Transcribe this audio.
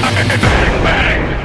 Bang! Bang!